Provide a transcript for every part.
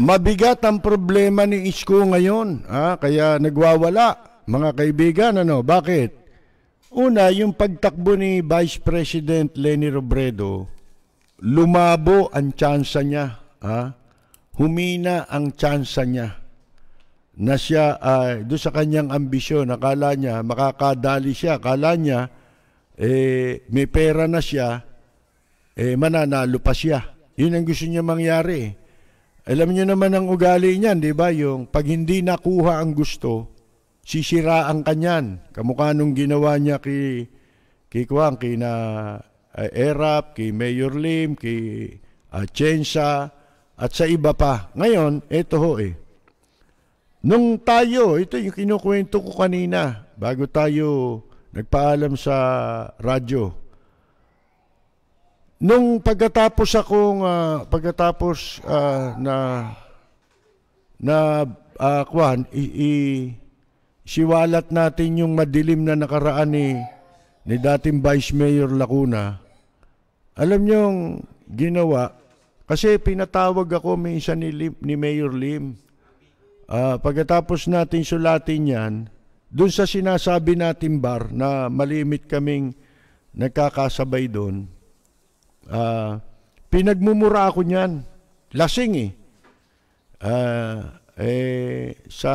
mabigat ang problema ni Isko ngayon. Ah, kaya nagwawala, mga kaibigan. Ano, bakit? Una, yung pagtakbo ni Vice President Leni Robredo, lumabo ang tsansa niya. Ah, humina ang tsansa niya na siya uh, doon sa kanyang ambisyon, akala niya makakadali siya, akala niya eh, may pera na siya, eh, mananalo pa siya. Yun ang gusto niya mangyari. Alam niyo naman ang ugali niyan, di ba? Yung pag hindi nakuha ang gusto, sisiraan kanyan. Kamukha nung ginawa niya kay, kay Kwang, kay na uh, Erap, kay Mayor Lim, kay uh, Chensa, at sa iba pa. Ngayon, eto ho eh. Nung tayo, ito yung kinukwento ko kanina, bago tayo nagpaalam sa radyo. Nung pagkatapos akong uh, pagkatapos uh, na na uh, kwan i, i siwalat natin yung madilim na nakaraan ni ni dating Vice Mayor Lacuna. Alam niyo yung ginawa kasi pinatawag ako minsan ni, Lim, ni Mayor Lim. Uh, pagkatapos natin sulatin yan, doon sa sinasabi natin bar na malimit kaming nagkakasabay doon, uh, pinagmumura ako niyan. Lasing eh. Uh, eh sa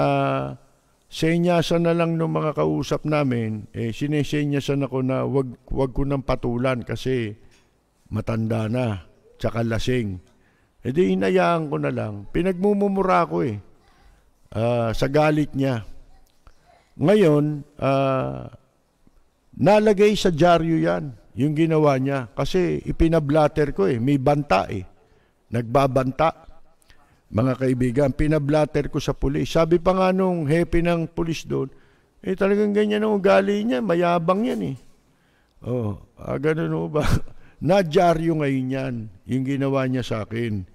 senyasan na lang ng mga kausap namin, eh sinesenyasan ako na wag, wag ko nang patulan kasi matanda na, tsaka lasing. E di hinayaan ko na lang. Pinagmumura ko eh. Uh, sa galit niya. Ngayon, uh, nalagay sa dyaryo yan, yung ginawa niya. Kasi ipinablatter ko eh, may banta eh. Nagbabanta. Mga kaibigan, pinablatter ko sa pulis. Sabi pa nga nung hepe ng pulis doon, eh talagang ganyan ang ugali niya, mayabang yan eh. Oh, ah, ganun ba? Nadyaryo ngayon yan, yung ginawa niya sa akin.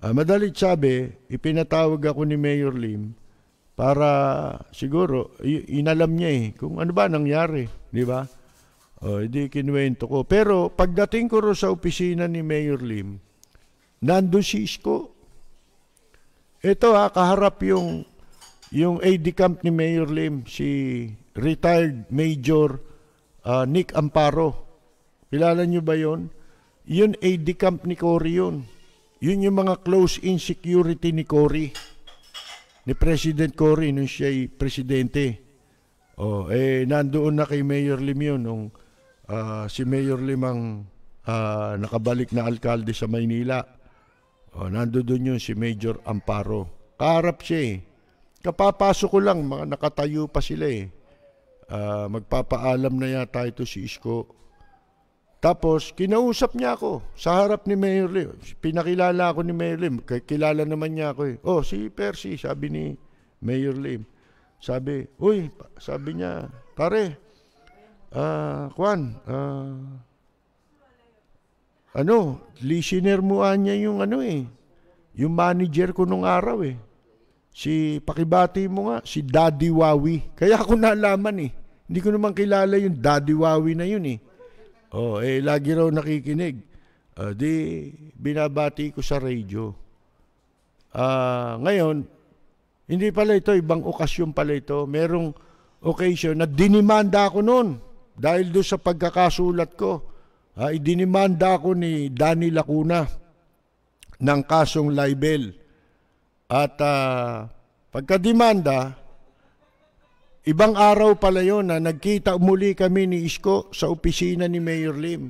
Ah, madalit sabi, ipinatawag ako ni Mayor Lim, para siguro inalam niya eh kung ano ba nangyari, di ba? O, hindi kinuwento ko. Pero pagdating ko ro sa opisina ni Mayor Lim, nandun si Isko. Ito ha, kaharap yung yung AD camp ni Mayor Lim, si retired Major uh, Nick Amparo. Kilala niyo ba yon? Yun AD camp ni Cory yun. Yun yung mga close-in security ni Cory ni President Cory nung siya'y presidente. Oh, eh nandoon na kay Mayor Lim yun nung uh, si Mayor Lim ang uh, nakabalik na alkalde sa Maynila. Oh, nandoon yun si Major Amparo. Kaharap siya eh. Kapapasok ko lang, mga nakatayo pa sila eh. Uh, magpapaalam na yata ito si Isko tapos, kinausap niya ako sa harap ni Mayor Lim. Pinakilala ako ni Mayor Lim. Kilala naman niya ako eh. Oh, si Percy, sabi ni Mayor Lim. Sabi, uy, sabi niya, pare, ah, Kwan, ah, ano, listener mo niya yung ano eh, yung manager ko nung araw eh. Si, pakibati mo nga, si Daddy Wawi. Kaya ako nalaman eh. Hindi ko naman kilala yung Daddy Wawi na yun eh. Oh, eh lagi raw nakikinig. Uh, di binabati ko sa radio. Uh, ngayon, hindi pala ito, ibang okasyon pala ito. Merong occasion na dinimanda ako noon dahil doon sa pagkakasulat ko. Uh, idinimanda ako ni Danny Lacuna ng kasong libel. At uh, pagkademanda, Ibang araw pala yon na nagkita muli kami ni Isko sa opisina ni Mayor Lim.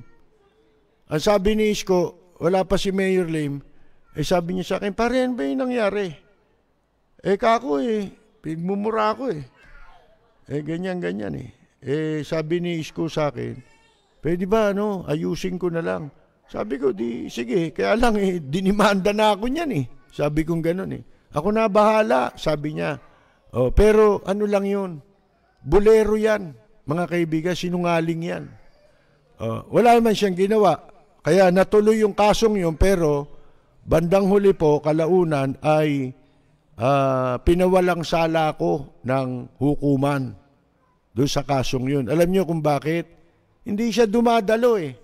Ang sabi ni Isko, wala pa si Mayor Lim, eh sabi niya sa akin, pare, ba yung nangyari? Eh kako eh, pigmumura ako eh. Eh ganyan, ganyan eh. Eh sabi ni Isko sa akin, pwede ba ano, ayusin ko na lang. Sabi ko, di, sige, kaya lang eh, dinimanda na ako niyan eh. Sabi kong ganun eh. Ako na bahala, sabi niya. Oh, pero ano lang yun? Bulero yan, mga kaibigan, sinungaling yan. Oh, wala naman siyang ginawa. Kaya natuloy yung kasong yun, pero bandang huli po, kalaunan, ay uh, pinawalang sala ko ng hukuman doon sa kasong yun. Alam niyo kung bakit? Hindi siya dumadalo eh.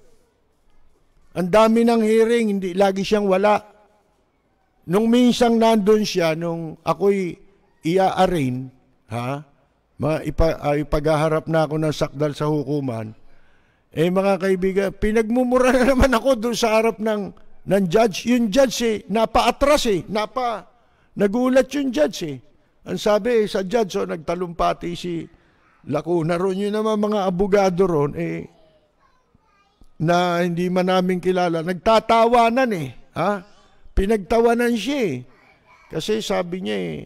Ang dami ng hearing, hindi, lagi siyang wala. nung minsang nandun siya, nung ako'y ia-arraign, ha, mga ipa, uh, ipaghaharap na ako ng sakdal sa hukuman, eh mga kaibigan, pinagmumura na naman ako doon sa harap ng, ng judge. Yung judge eh, napa-atras eh, napa, nagulat yung judge eh. Ang sabi eh, sa judge, oh, nagtalumpati si Lacuna ron. Yun naman mga abogado ron, eh, na hindi man namin kilala, nagtatawanan eh. Ha? Pinagtawanan siya eh. Kasi sabi niya eh,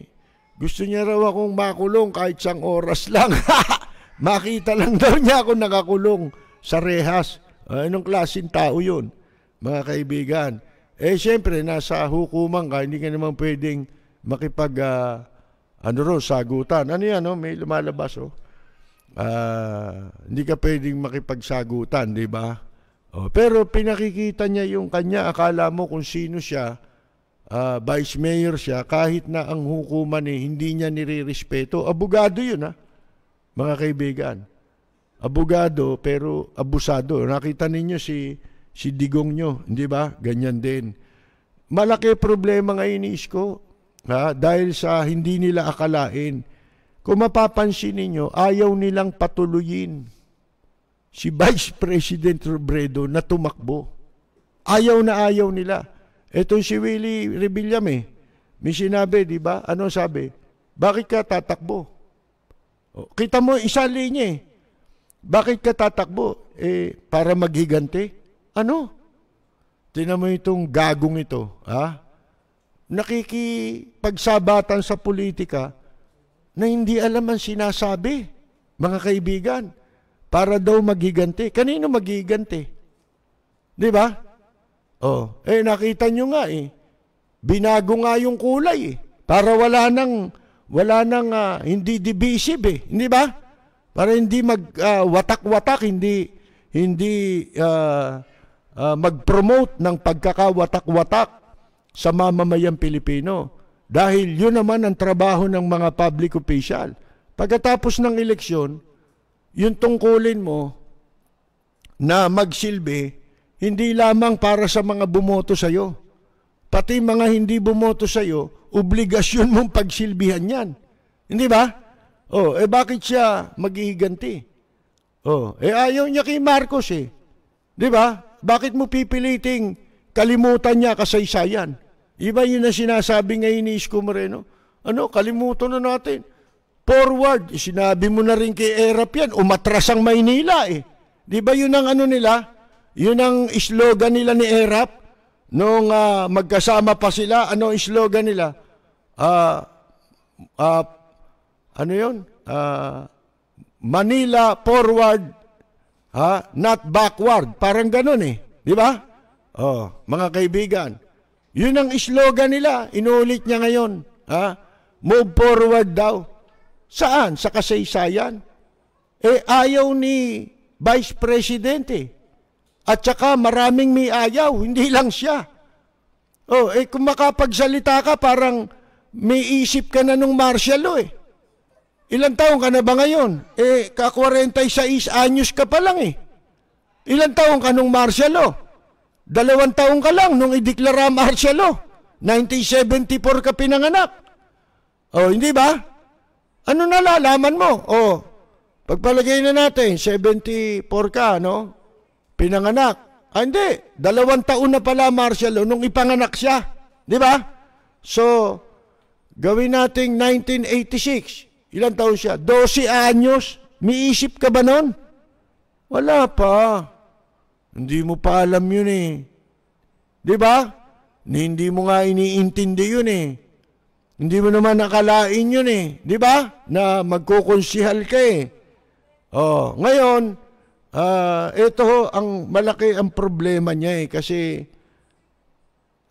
gusto niya raw akong makulong kahit isang oras lang. Makita lang daw niya ako nakakulong sa rehas. Uh, anong klaseng tao yun, mga kaibigan? Eh, siyempre, nasa hukuman ka, hindi ka naman pwedeng makipag, uh, ano ro, sagutan. Ano yan, no? may lumalabas, oh. Uh, hindi ka pwedeng makipagsagutan, di ba? Oh, pero pinakikita niya yung kanya, akala mo kung sino siya, uh, vice mayor siya, kahit na ang hukuman eh, hindi niya nire-respeto. Abogado yun ha, mga kaibigan. Abogado pero abusado. Nakita ninyo si, si Digong nyo, hindi ba? Ganyan din. Malaki problema ngayon ni Isko ha, dahil sa hindi nila akalain. Kung mapapansin ninyo, ayaw nilang patuloyin si Vice President Robredo na tumakbo. Ayaw na ayaw nila. Etong si Willie Rebillame, eh, may sinabi, di ba? Ano sabi? Bakit ka tatakbo? O, kita mo, isa linya eh. Bakit ka tatakbo? Eh, para maghigante? Ano? Tinan mo itong gagong ito, ha? Nakikipagsabatan sa politika na hindi alam ang sinasabi, mga kaibigan para daw maghiganti. Kanino maghiganti? Di ba? Oh, eh nakita nyo nga eh. Binago nga yung kulay eh. Para wala nang wala nang uh, hindi divisive eh, hindi ba? Para hindi mag uh, watak-watak, hindi hindi uh, uh, mag-promote ng pagkakawatak-watak sa mamamayang Pilipino. Dahil yun naman ang trabaho ng mga public official. Pagkatapos ng eleksyon, yung tungkulin mo na magsilbi, hindi lamang para sa mga bumoto sa iyo. Pati mga hindi bumoto sa iyo, obligasyon mong pagsilbihan yan. Hindi ba? Oh, eh bakit siya maghihiganti? Oh, eh ayaw niya kay Marcos eh. Di ba? Bakit mo pipiliting kalimutan niya kasaysayan? Iba yun na sinasabi ngayon ni Isko Moreno. Ano, kalimutan na natin forward. Sinabi mo na rin kay Erap yan, umatras ang Maynila eh. Di ba yun ang ano nila? Yun ang slogan nila ni Erap nung uh, magkasama pa sila. Ano ang slogan nila? Uh, uh, ano yun? Uh, Manila forward, ha? not backward. Parang ganun eh. Di ba? Oh, mga kaibigan. Yun ang slogan nila. Inulit niya ngayon. Ha? Move forward daw. Saan? Sa kasaysayan? Eh, ayaw ni Vice President eh. At saka maraming may ayaw, hindi lang siya. Oh, eh kung makapagsalita ka, parang may isip ka na nung martial law eh. Ilang taong ka na ba ngayon? Eh, ka-46 anyos ka pa lang eh. Ilang taong ka nung martial law? Dalawang taong ka lang nung ideklara martial law. 1974 ka pinanganak. Oh, hindi ba? Ano nalalaman mo? Oh, pagpalagay na natin, 74 ka, no? Pinanganak. Ah, hindi. Dalawang taon na pala, Marshall, nung ipanganak siya. Di ba? So, gawin natin 1986. Ilan taon siya? 12 anyos. May isip ka ba nun? Wala pa. Hindi mo pa alam yun eh. Di ba? Hindi mo nga iniintindi yun eh. Hindi mo naman nakalain yun eh. Di ba? Na magkukonsihal ka eh. Oh, ngayon, uh, ito ang malaki ang problema niya eh. Kasi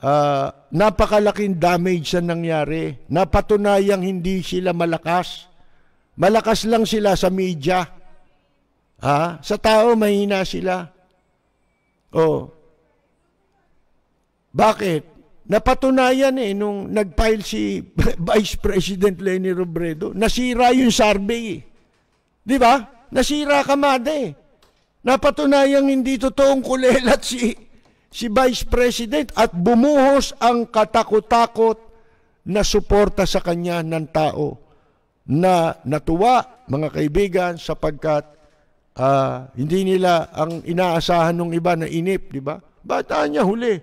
uh, napakalaking damage na nangyari. Napatunayang hindi sila malakas. Malakas lang sila sa media. Ha? Sa tao, mahina sila. Oh. Bakit? Napatunayan eh, nung nag-file si Vice President Leni Robredo, nasira yung survey eh. Di ba? Nasira kamada eh. Napatunayan hindi totoong kulelat si si Vice President at bumuhos ang katakot-takot na suporta sa kanya ng tao na natuwa, mga kaibigan, sapagkat uh, hindi nila ang inaasahan ng iba na inip, di ba? Bata niya huli.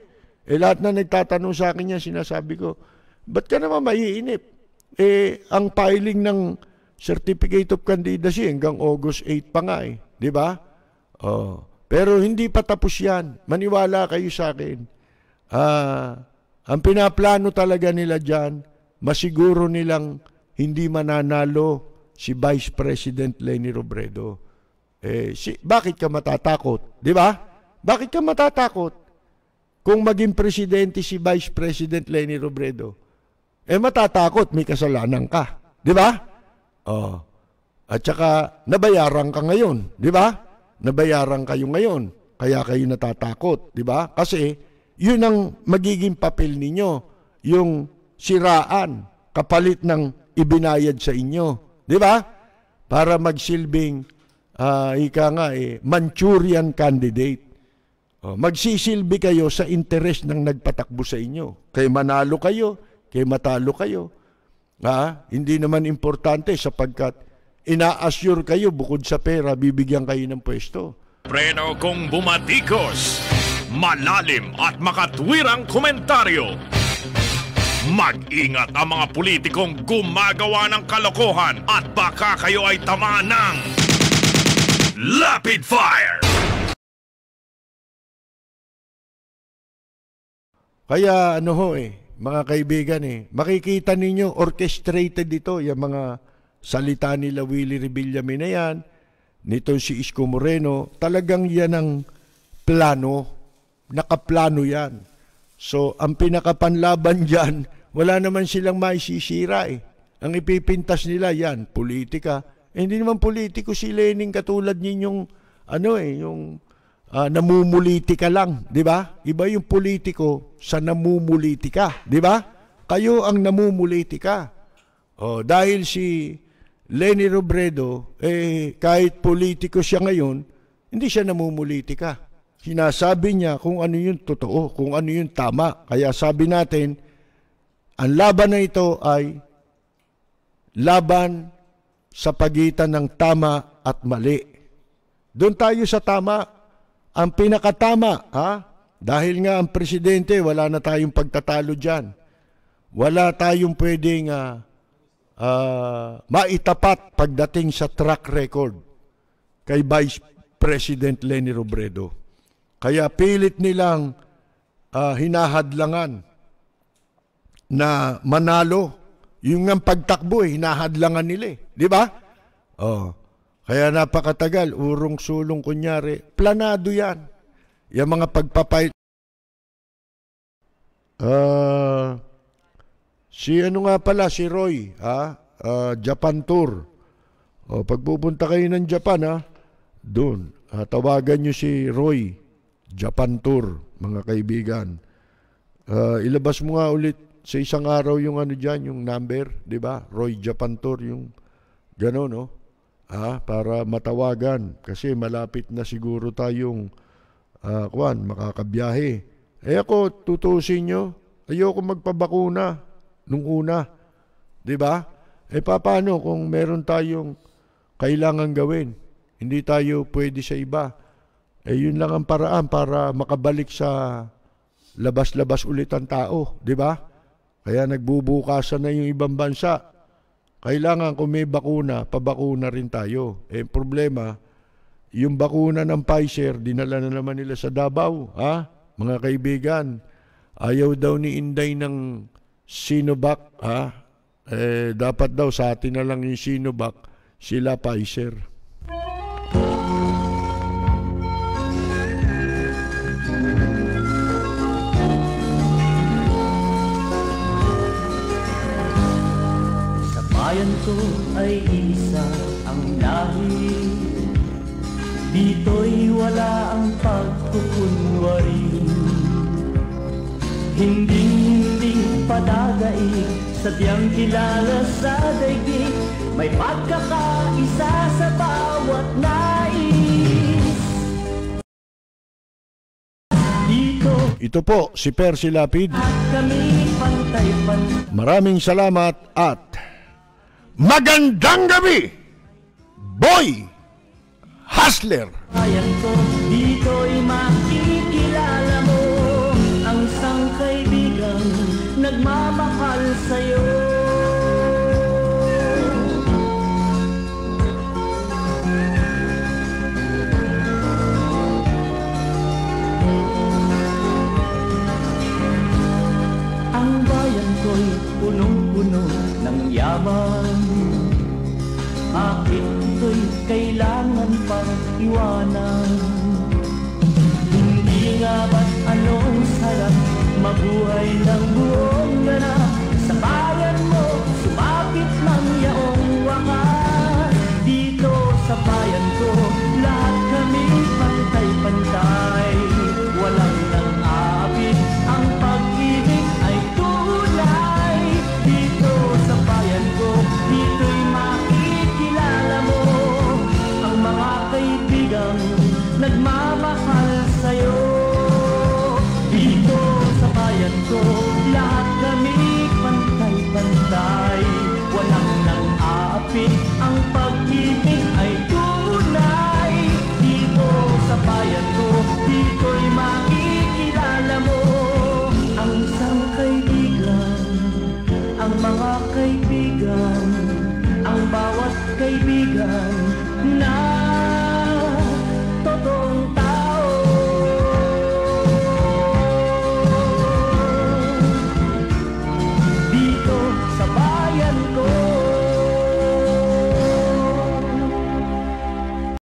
Eh lahat na nagtatanong sa akin niya, sinasabi ko, ba't ka naman maiinip? Eh, ang filing ng Certificate of Candidacy hanggang August 8 pa nga eh. Di ba? Oh. Pero hindi pa tapos yan. Maniwala kayo sa akin. Ah, ang pinaplano talaga nila dyan, masiguro nilang hindi mananalo si Vice President Leni Robredo. Eh, si, bakit ka matatakot? Di ba? Bakit ka matatakot? Kung maging presidente si Vice President Leni Robredo, eh matatakot, may kasalanan ka. Di ba? Oh. At saka, nabayaran ka ngayon, di ba? Nabayaran kayo ngayon, kaya kayo natatakot, di ba? Kasi, yun ang magiging papel ninyo, yung siraan, kapalit ng ibinayad sa inyo, di ba? Para magsilbing, uh, ika nga eh, Manchurian candidate. Oh, magsisilbi kayo sa interes ng nagpatakbo sa inyo. Kay manalo kayo, kay matalo kayo. Ha? Hindi naman importante sapagkat ina-assure kayo bukod sa pera, bibigyan kayo ng pwesto. Preno kung bumatikos, malalim at makatwirang komentaryo. Mag-ingat ang mga politikong gumagawa ng kalokohan at baka kayo ay tamaan ng Lapid Fire! Kaya ano ho eh, mga kaibigan eh, makikita ninyo orchestrated ito, yung mga salita nila Willie Revillame na yan, nito si Isko Moreno, talagang yan ang plano, nakaplano yan. So, ang pinakapanlaban dyan, wala naman silang maisisira eh. Ang ipipintas nila yan, politika. Eh, hindi naman politiko si Lenin katulad ninyong, ano eh, yung uh, namumuliti ka lang, di ba? Iba yung politiko sa namumuliti ka, di ba? Kayo ang namumuliti ka. Oh, dahil si Lenny Robredo, eh, kahit politiko siya ngayon, hindi siya namumuliti ka. Sinasabi niya kung ano yung totoo, kung ano yung tama. Kaya sabi natin, ang laban na ito ay laban sa pagitan ng tama at mali. Doon tayo sa tama, ang pinakatama, ha? Dahil nga ang presidente, wala na tayong pagtatalo dyan. Wala tayong pwedeng uh, uh, maitapat pagdating sa track record kay Vice President Leni Robredo. Kaya pilit nilang uh, hinahadlangan na manalo. Yung nga pagtakbo, eh, hinahadlangan nila eh. Di ba? Oh. Kaya napakatagal, urong sulong kunyari, planado yan. Yung mga pagpapay... Uh, si ano nga pala, si Roy, ha? Uh, Japan Tour. O, pagpupunta kayo ng Japan, ha? Doon. Uh, tawagan nyo si Roy, Japan Tour, mga kaibigan. Uh, ilabas mo nga ulit sa isang araw yung ano dyan, yung number, di ba? Roy Japan Tour, yung gano'n, no? ah, para matawagan kasi malapit na siguro tayong uh, kwan, makakabiyahe. Eh ako, tutusin nyo, ayoko magpabakuna nung una. Di ba? Eh paano kung meron tayong kailangan gawin? Hindi tayo pwede sa iba. Eh yun lang ang paraan para makabalik sa labas-labas ulit ang tao. Di ba? Kaya nagbubukasan na yung ibang bansa kailangan kung may bakuna, pabakuna rin tayo. Eh, problema, yung bakuna ng Pfizer, dinala na naman nila sa Davao. Ha? Mga kaibigan, ayaw daw ni Inday ng Sinovac. Ha? Eh, dapat daw sa atin na lang yung Sinovac, sila Pfizer. Ko ay isa ang lahi. Dito'y wala ang pagkukunwari. Hindi hindi padagay Sadyang kilala sa daigdig. May pagkakaisa sa bawat nais. Dito Ito po si Percy Lapid. At kami pantay-pantay. Maraming salamat at magandang gabi, Boy Hustler! Bayan ko, dito'y